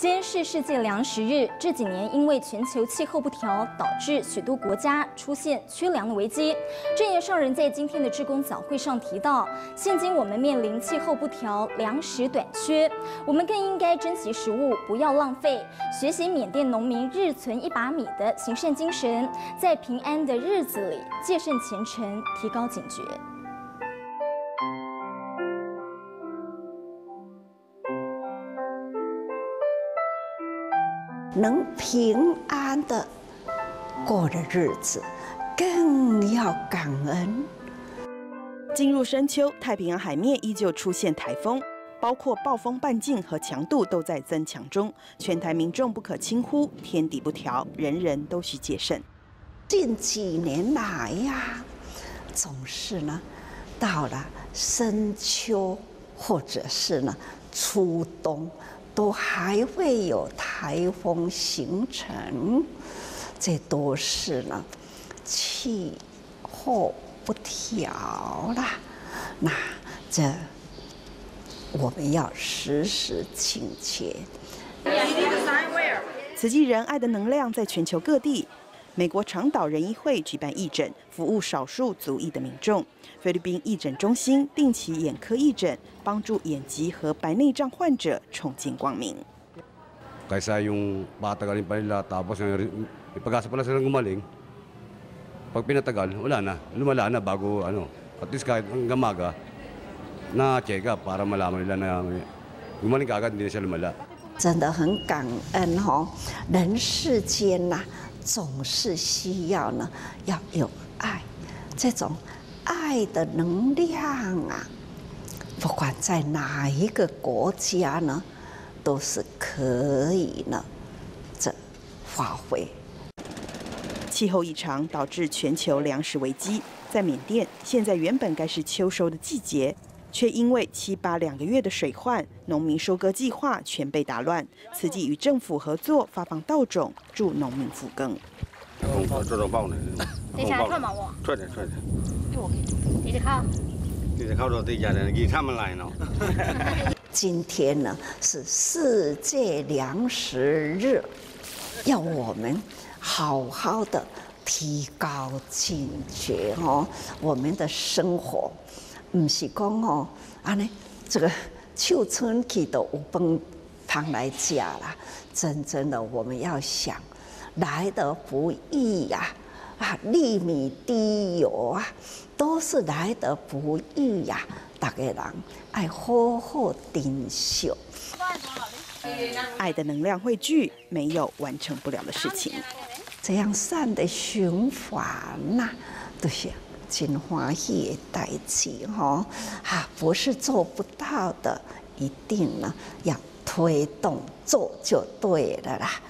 今天是世界粮食日。这几年因为全球气候不调，导致许多国家出现缺粮的危机。正言上人在今天的志工早会上提到，现今我们面临气候不调、粮食短缺，我们更应该珍惜食物，不要浪费，学习缅甸农民日存一把米的行善精神，在平安的日子里戒慎虔诚，提高警觉。能平安的过的日子，更要感恩。进入深秋，太平洋海面依旧出现台风，包括暴风半径和强度都在增强中，全台民众不可轻忽，天敌不调，人人都需戒慎。近几年来呀，总是呢，到了深秋或者是呢初冬。都还会有台风形成，这都是呢气候不调啦。那这我们要时时警觉。慈济仁爱的能量在全球各地。美国长岛仁医会举办义诊，服务少数族裔的民众。菲律宾义诊中心定期眼科义诊，帮助眼疾和白内障患者重见光明。Kaysa yung patagalin pa nila tapos yung pag-asa pala silang gumaling. Pag pinatagal, wala na. Lumala na bago ano. At least kahit hanggang maga, na-check up para malaman nila na gumaling kaagad, hindi na siya lumala. 真的很感恩哦，人世间呐。总是需要呢，要有爱，这种爱的能量啊，不管在哪一个国家呢，都是可以呢，这发挥。气候异常导致全球粮食危机，在缅甸，现在原本该是秋收的季节。却因为七八两个月的水患，农民收割计划全被打乱。此际与政府合作发放稻种，助农民复耕。等一下看嘛我。快点快点。你在靠。你在靠到地下的，给他们来呢。今天呢是世界粮食日，要我们好好的提高警觉哦，我们的生活。唔是讲哦，安尼这个秋春期的有饭汤来吃啦。真正的我们要想，来得不易呀，啊，粒米滴油啊，都是来得不易呀。大家人爱好好珍惜。爱的能量汇聚，没有完成不了的事情。这样善的循环呐，都是。真欢喜的代志吼，啊，不是做不到的，一定呢要推动做就对了啦。